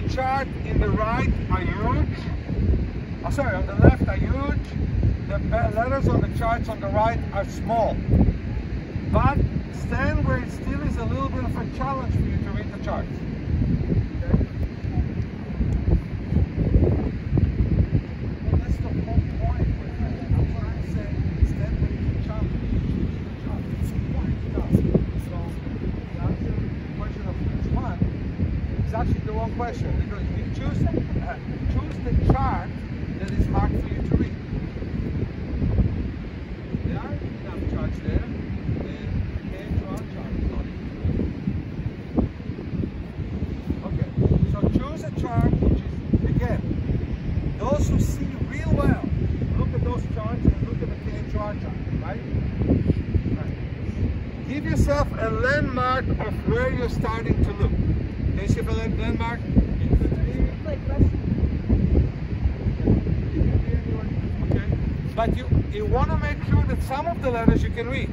on the right are huge. Oh, sorry, on the left are huge. The letters on the charts on the right are small. But stand where it still is a little bit of a challenge for you to read the charts. Question because you choose uh, choose the chart that is hard for you to read. There are enough charts there. Okay, so choose a chart which is again those who see real well. Look at those charts and look at the KHR chart, right? right? Give yourself a landmark of where you're starting to look. Okay. But you, you want to make sure that some of the letters you can read.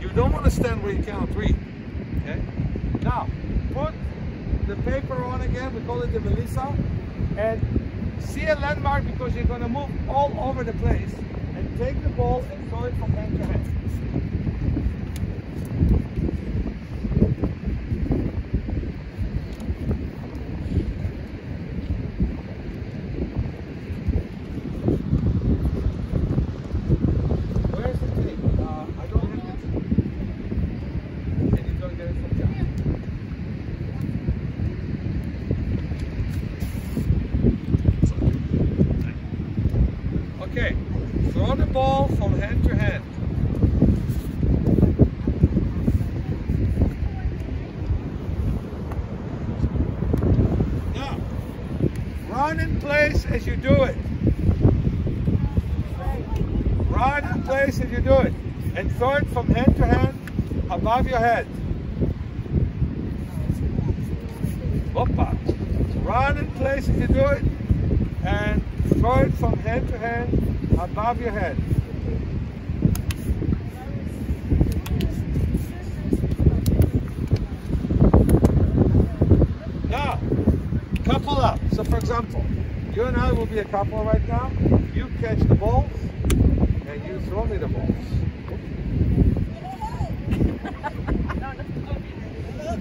You don't want to stand where you cannot read. Okay? Now, put the paper on again, we call it the Melissa, and see a landmark because you're going to move all over the place and take the ball and throw it from hand to hand. Throw the ball from hand to hand. Now, run in place as you do it. Run in place as you do it. And throw it from hand to hand above your head. Hoppa. Run in place as you do it. And throw it from hand to hand above your head. Now, couple up. So for example, you and I will be a couple right now. You catch the balls and you throw me the balls.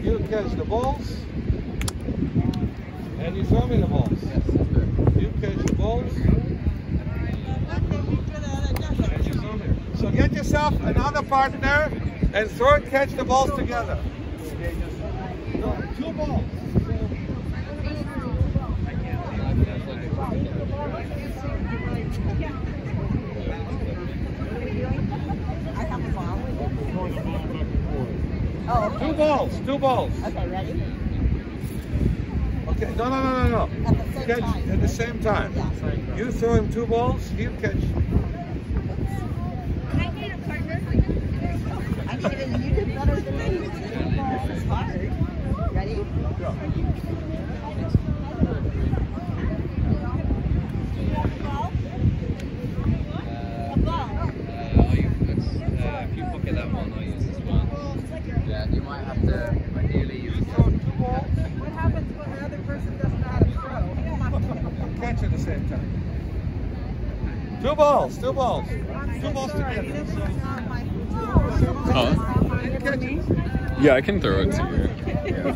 you catch the balls and you throw me the balls. So get yourself another partner and throw and catch the balls together. No, two balls. Two balls, two balls. Okay, ready? Okay, no, no, no, no, no. At the same Catch time. at the same time. Yeah. You throw him two balls, he'll catch. I need it, and you did better than me. The same time. Two balls, two balls. Two balls together. Huh? It. Oh. Yeah, I can throw it to you.